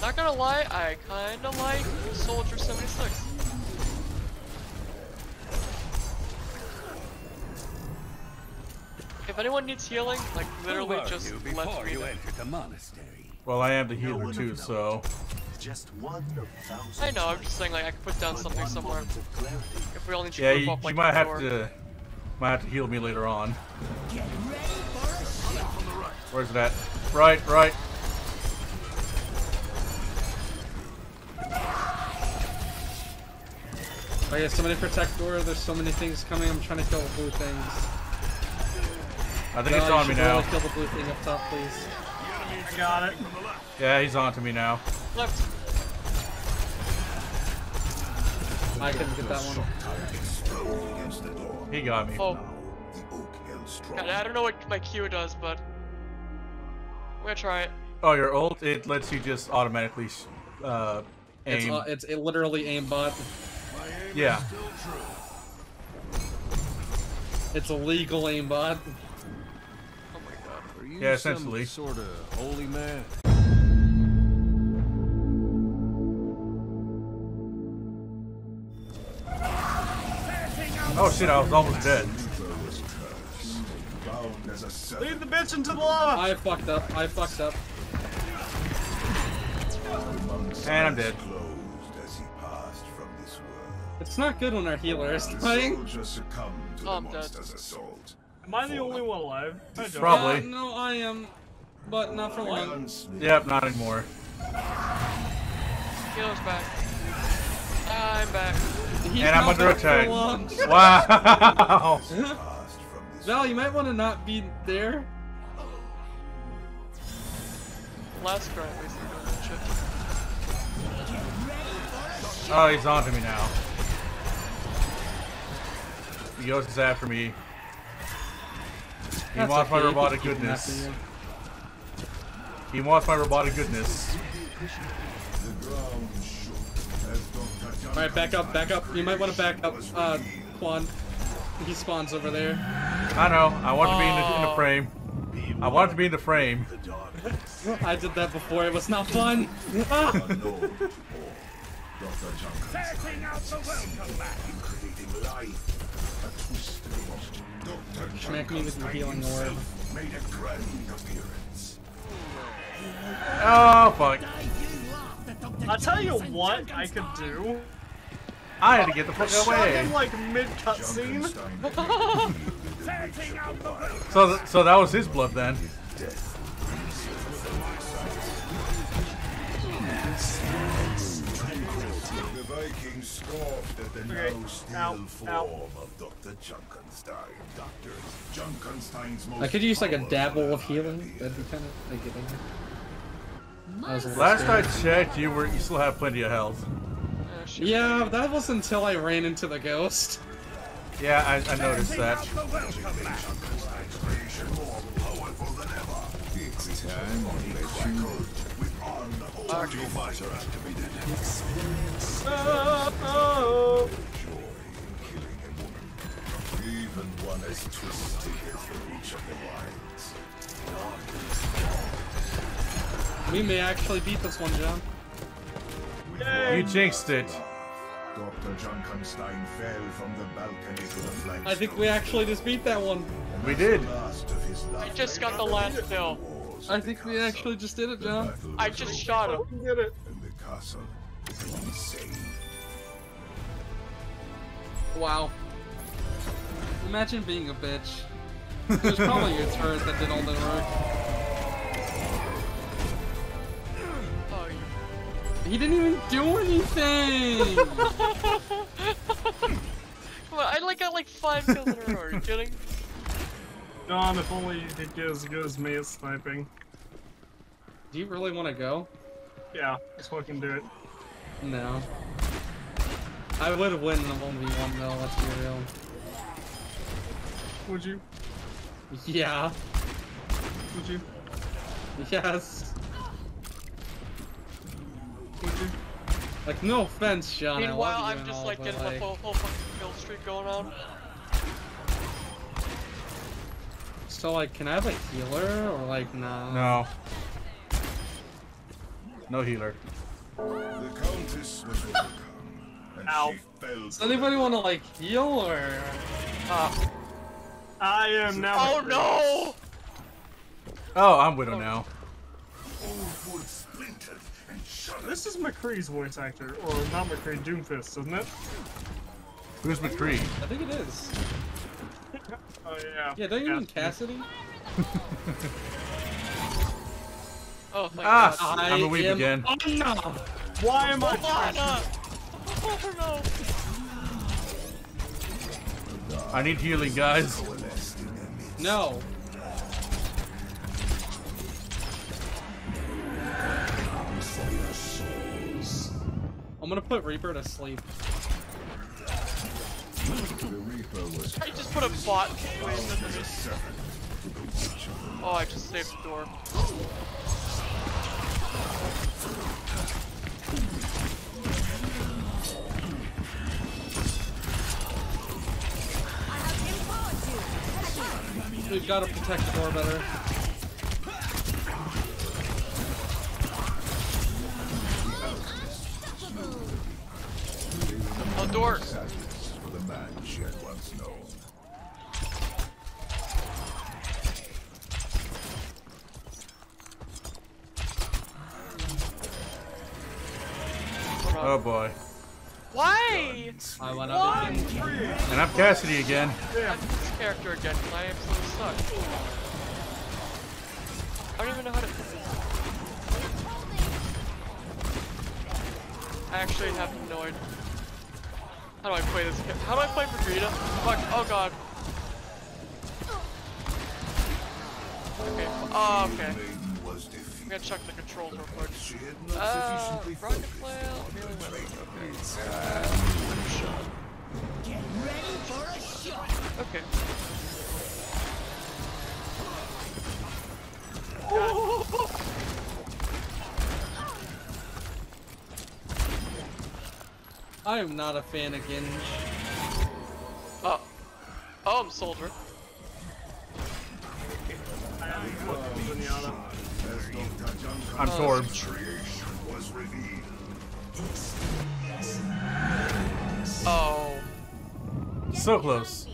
Not gonna lie, I kinda like Soldier 76. If anyone needs healing, like literally just you let me you know. the monastery. Well, I am the healer too, so. Just one of thousands. I know, I'm just saying like I could put down something somewhere. If we all need to Yeah, group you, up you might have before. to might have to heal me later on. Where's it at? Right, right, right. Okay, somebody protect Dora. There's so many things coming. I'm trying to kill the blue things. I think No, it's on me now. Kill the blue thing up top, please. I got it. Yeah, he's on to me now. Left. I couldn't get that one. Explode against the door. He got me. Oh, The oak held strong. God, I don't know what my Q does, but I'm gonna try it. Oh, your ult, it lets you just automatically uh, It's aim. uh, it's it literally aimbot. Yeah. It's a legal aimbot. Oh my god. Are you Yeah, some essentially. sort of holy man? Oh shit, I was almost dead. Bound as a serpent. Lead the bitch into the lava. I fucked up. I fucked up. And I'm dead. Not good when our healer is The dying. soldier succumbed to Oh, the I'm dead. monster's assault. Am I the only one alive? Probably. Uh, no, I am, but not for long. Yep, not anymore. Healer's back. I'm back. He's And I'm under attack. Wow. passed from this Val, you might want to not be there. Last cry, at least they're doing that shit. Oh, he's on to me now. He goes is after me. He That's wants my okay, you can robotic keep goodness. you. He wants my robotic goodness. The ground shook as Dr. All right, back up, back up. You might want to back up, uh, Quan. He spawns over there. I know. I want to be in the, in the Oh. frame. I want to be in the frame. I did that before. It was not fun. Ah! unknown or Dr. Junkenstein in creating life. A twisted Dr. Smack me with your healing orb. made a grand appearance. Oh fuck! I'll tell you what I could do. I had to get the fuck away. him like mid cutscene. So, th- so that was his blood then. Vikings scoffed at the Okay, now still ow, form ow. of Dr. Junkenstein. Dr. Junkenstein's most I could use like a dabble of ally. healing. That'd be kind of like getting. That was a little Last I checked, you were you still have plenty of health. Oh. Yeah, that was until I ran into the ghost. Yeah, I, I noticed that. Junkenstein's creation more powerful than ever. It's time to let you with unholy fighter activated. Joy in killing a woman. Even one as twisted as the reach of the lines. We may actually beat this one, John. Yay. You jinxed it. Dr. Junkenstein fell from the balcony to the flag. I think we actually just beat that one. We did. I just got the last kill. I think we actually just did it, John. I just shot him. Get. And the castle is safe. Wow. Imagine being a bitch. It was probably your turret that did all the work. Oh, you He didn't even do anything! Come on, I like got like five kills in a row. Are you kidding? Don, if only you could get as good as me at sniping. do you really want to go? Yeah, let's fucking do it. No. I would have win the 1v1 though, let's be real. Would you? Yeah. Would you? Yes. Would you? Like, no offense, Sean. I Meanwhile, love I'm just all, like but, getting the whole, whole fucking kill streak going on. So, like, can I have a healer or like, nah? No. No healer. The Countess was overcome, and Ow. she fell Does anybody want to like heal or? Uh, I am now. oh McCree. no! Oh, I'm Widow now. Old wood splintered and shuddered. This is McCree's voice actor, or not McCree, Doomfist, isn't it? Who's McCree? I think it is. Oh yeah. Yeah, don't you mean Cassidy. Cassidy? Oh, thank Ah! God. I'm a weep am again. Ana. Why am I? Lana! Oh no! I need healing, guys. No. I'm gonna put Reaper to sleep. The Reaper was I just put a bot. Oh, I just saved the door. We've got to protect the door better. Oh, door! for the man she had once known. Oh boy. Why? I went up and And I'm Cassidy again. Yeah. This character again, 'cause I absolutely suck. I don't even know how to. I actually have no idea. How do I play this? ca- How do I play Vegeta? Fuck! Oh god. Okay. Oh, okay. Gonna check the controls real quick. She had not Uh, rocket flail, melee weapon, trait of its hand. Okay. I am not a fan of Genji. Oh. Oh, I'm soldier. I am uh, Zenyatta. As Dr. Junker I'm Torbs. creation was revealed. Oh. So close.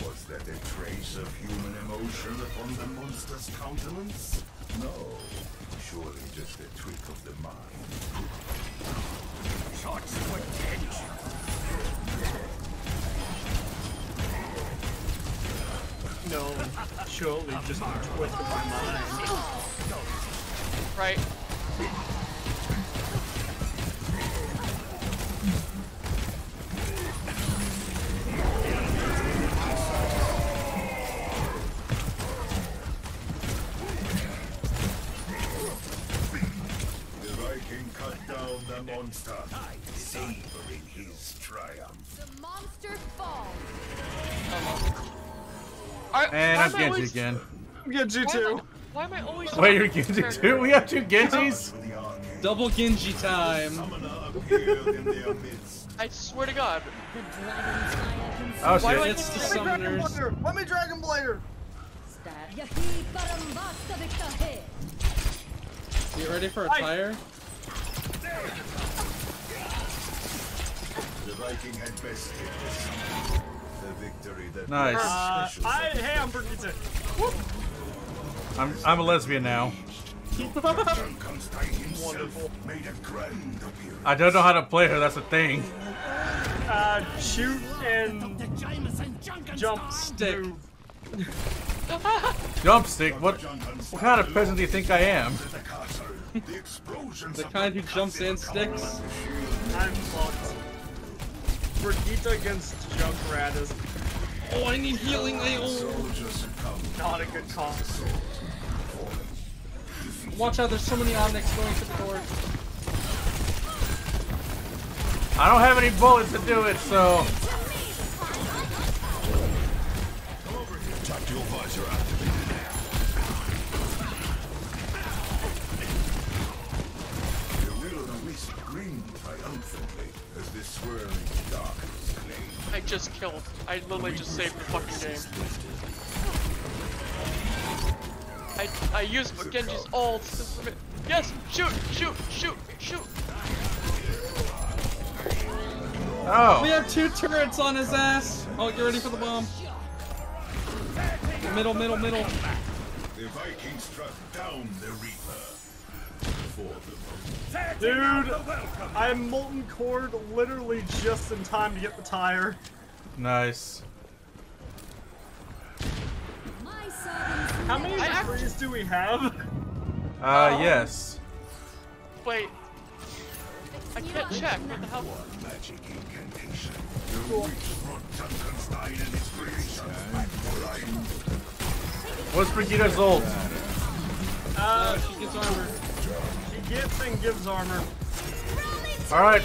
Was that a trace of human emotion upon the monster's countenance? No. Surely just a trick of the mind. Surely just a twist of my mind. Right. The Viking cut down the monster, savoring his triumph. I, And I'm am Genji always- again. Get you Why am I, too. why am I always? Wait, you're Genji too? We have two Genjis? For the arcane Double Genji time. summoner appeared in their midst. I swear to God. The dragon's eye can Oh Why shit. It's the keep summoners. Let me Dragon Blader. stab. Yahi parambasta victahe. You ready for a Hi. tire? The Viking had bested the victory that Nice. Uh, I, hey, I'm Brigitte. I'm I'm a lesbian now. Junkenstein himself made a grand appearance. I don't know how to play her, that's a thing. Uh, shoot and jump Stick. Jump stick, what what kind of person do you think I am? The castle, the explosions The of kind who jumps and sticks? I'm fucked. Brigitte against Junkrat is Oh, I need healing. I oh. not a good call. Watch out, there's so many Omnics going to the door. I don't have any bullets to do it, so Tactical visor activated. Just killed. I literally just saved the fucking game. I I I use Genji's ult. Yes, shoot, shoot, shoot, shoot. Oh. We have two turrets on his ass. Oh, get ready for the bomb. Middle, middle, middle. The Vikings struck down the Reaper. For the Dude, I'm Molten Core literally just in time to get the tire. Nice. My How many I degrees do we have? Uh, yes. Wait. I can't check. What the hell? magic incantation. The witch brought Junkenstein and his creations back to life. What's Brigitta's ult? Uh, She gets armor. she gets and gives armor. Alright.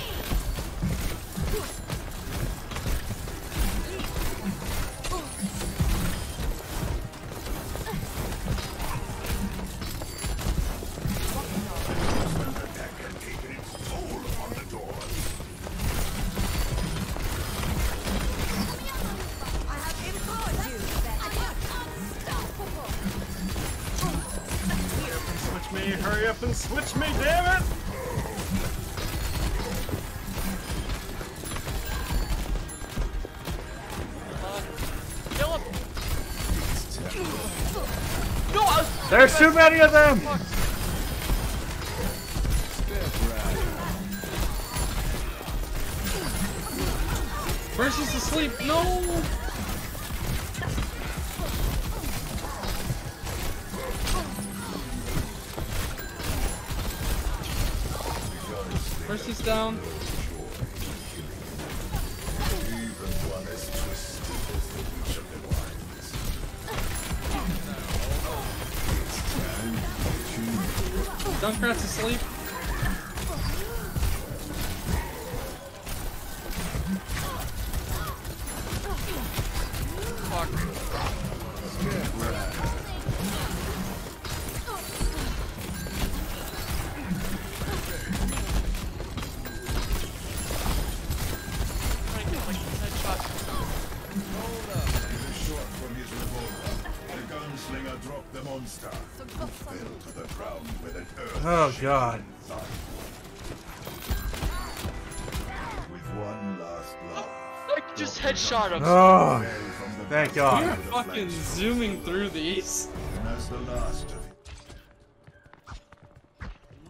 Hurry up and switch me, damn it! Kill him. No. There's too many of them! The Wilds. Junkrat's asleep. From his revolver, the gunslinger dropped the monster, who fell to the ground with an earth Oh god. thud. With one last laugh, I just headshot him. Oh, thank God. You're fucking zooming through these. And as the last of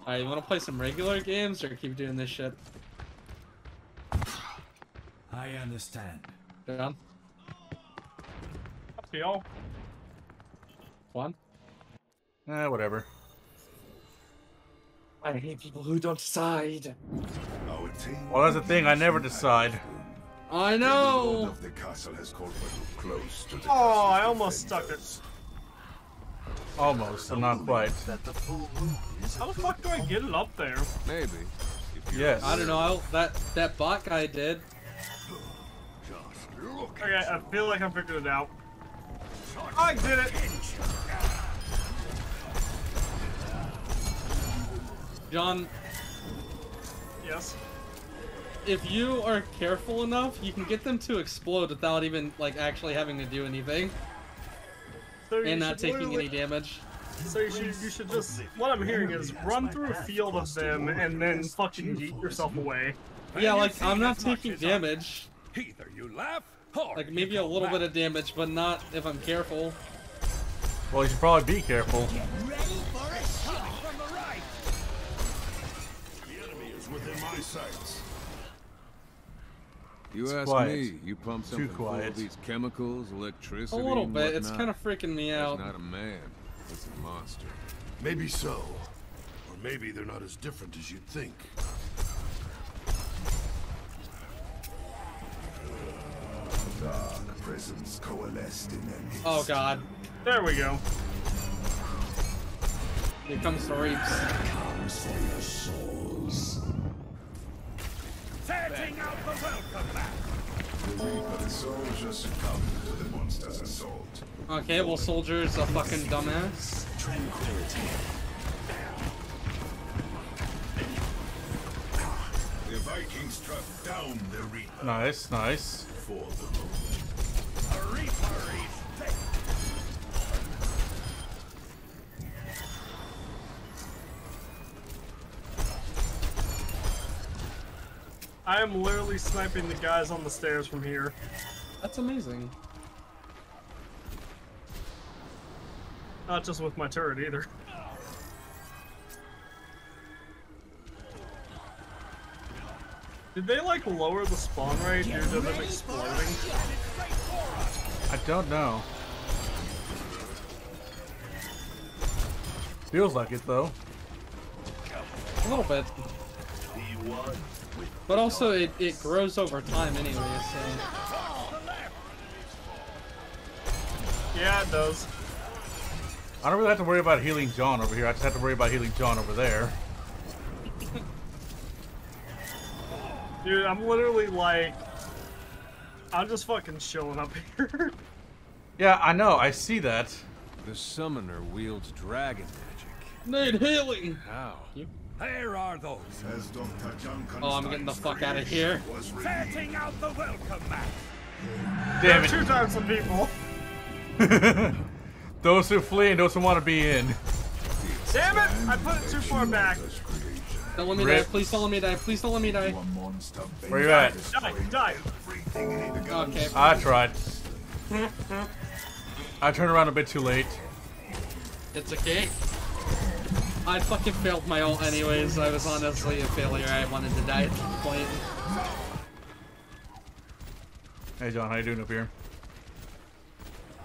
Alright, you wanna play some regular games or keep doing this shit? I understand. Down. Up. One. Eh, whatever. I hate people who don't decide. our. Well, that's the thing, I never decide. I know. the castle has called close to the Oh, I almost stuck it. defenders. Almost, but not quite. How the fuck do I get it up there? Maybe. Yes. I don't know. I, that that bot guy did. Just look Okay, I feel like I figured it out. I did it! John, Yes. if you are careful enough, you can get them to explode without even like actually having to do anything So and not taking any damage. So you should, you should just, what I'm hearing is run through a field of them and then fucking yeet yourself away. Yeah, like I'm not taking damage. Either you laugh or Like maybe a little bit of damage, but not if I'm careful. Well, you should probably be careful. The enemy is within my sights. You It's ask quiet. me, you pump Too something full quiet. of these chemicals, electricity, A little bit. It's kind of freaking me That's out. not a man. It's a monster. Maybe so. Or maybe they're not as different as you'd think. Dark presence coalesced in their midst. Oh god. There we go. Here comes the reaps. Comes for your souls. Setting out the welcome back. The Reaper soldiers succumbed to the monster's assault. Okay, well, soldier's a fucking dumbass. The Vikings struck down the Reaper Nice, nice. for the I am literally sniping the guys on the stairs from here. That's amazing. Not just with my turret either. Did they like lower the spawn rate due to them exploding? I don't know. Feels like it though. A little bit. But also, it, it grows over time anyway, so... Yeah, it does. I don't really have to worry about healing John over here. I just have to worry about healing John over there. Dude, I'm literally like... I'm just fucking chilling up here. Yeah, I know. I see that. The summoner wields dragon magic. Need healing! How? There are those. As Dr. Junkenstein's Oh, I'm getting the fuck out of here. Setting out the welcome mat. Damn Two it. times the people. those who flee and those who want to be in. Damn it! I put it too far back. Don't let me Rip. die, please don't let me die, please don't let me die. Where you at? Die, die. everything it becomes. Okay. I tried. I turned around a bit too late. It's okay. I fucking failed my ult anyways. I was honestly a failure. I wanted to die at this point. Hey John, how you doing up here?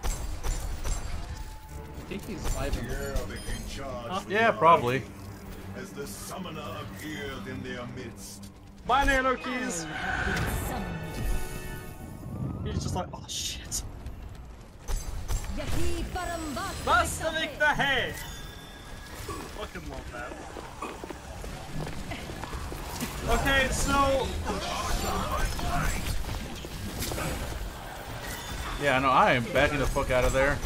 I think he's vibing. Yeah, they Yeah, probably. as the summoner appeared in their midst. Bye, nano keys. He's just like, oh shit. Yaki Barambata Vastavik the head. Fucking love that. Okay, so Yeah, no, I am backing the fuck out of there.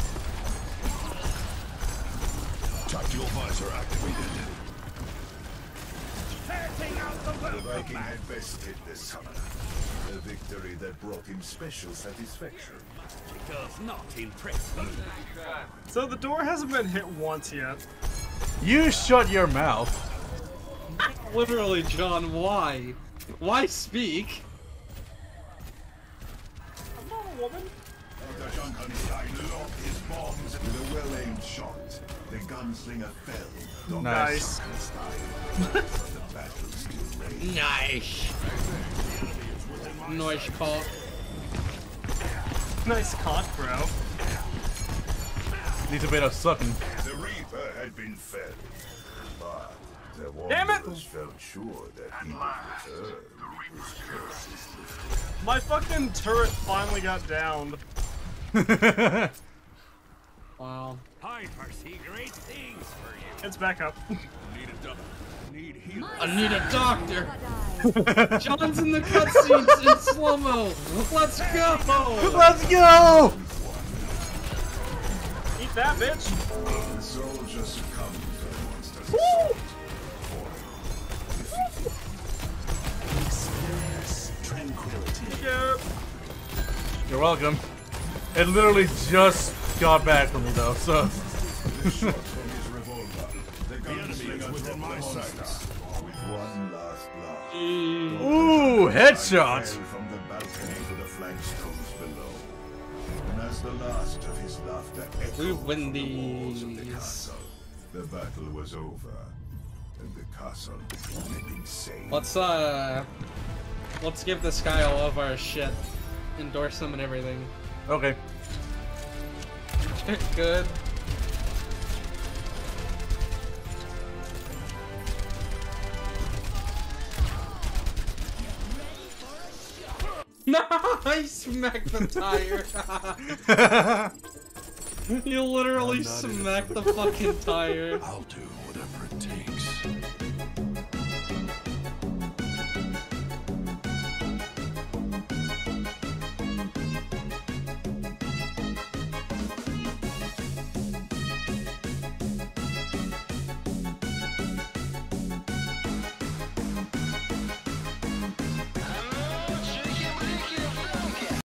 Tactical visor activated. The The Viking had bested the summoner. A victory that brought him special satisfaction. Does not impress me. so the door hasn't been hit once yet. You shut your mouth. Literally, John, why? Why speak? I'm not a woman. Dr. Junkenstein lobbed his bombs with a well-aimed shot. The gunslinger fell. Dr. Nice. Junkenstein. but the battle still raged. Nice. Nice cock. Nice cock, bro. Needs a bit of sucking. The Reaper had been felled. But the Damn it! Wanderers felt sure that he would return. His curse is lifted. My fucking turret finally got downed. Wow. I foresee great things for you. It's back up. Need a double. I need a doctor. John's in the cutscenes in slow mo. Let's go. Let's go! Eat that, bitch. The soldier succumbed to the monster's assault. Yeah. You're welcome. It literally just got back from me though, so. Shot from his revolver. The gunslinger within my sights. With one last blast. Ooh, headshot! As the last of his laughter echoed We from win the walls of the castle, the battle was over, and the castle living safe. Let's uh, let's give this guy all of our shit, endorse him and everything. Okay. Good. I smacked the tire. you literally smacked the fucking tire. I'll do whatever